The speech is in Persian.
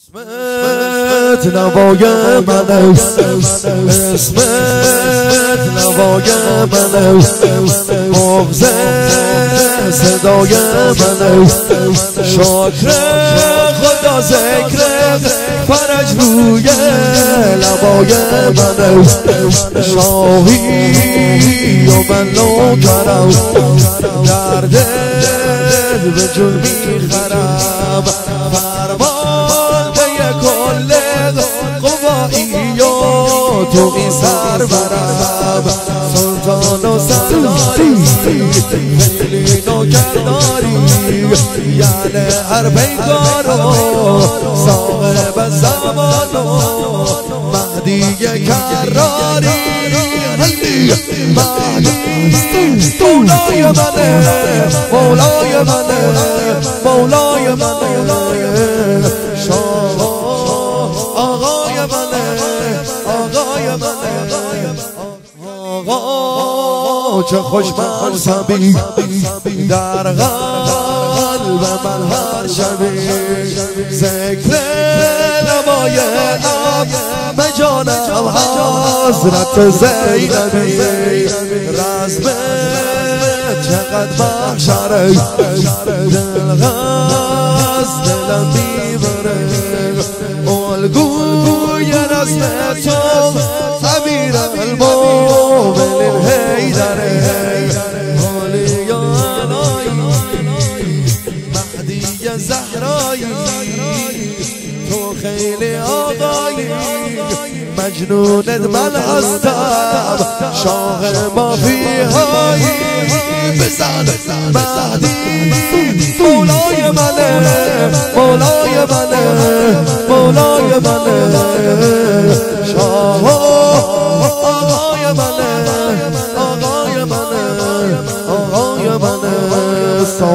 اسمت نوای من است اسمت نوای من است مغز صدای من است. شکر خدا ذکر فرج روی لبای من است. شاهی و من نوکرم در دل به جون می‌خرم. تو می سر برم. سلطان و سرداری خیلی نوکرداری. یعنی هر پیکار و صاحب زمان و مهدی کراری. مهدی مولای منه مولای منه مولای منه. آقا چه خوش من سبی در قلب من هر شبی ذکر نمای اب جانم حضرت زینبی. رزم چقدر محشره دل غز دلم می‌بره. زهرایی. تو خیلی آقایی مجنونت من هستم. شاه مافی هایی بزن مهدی مولای منه. مولای منه. مولای منه. شاه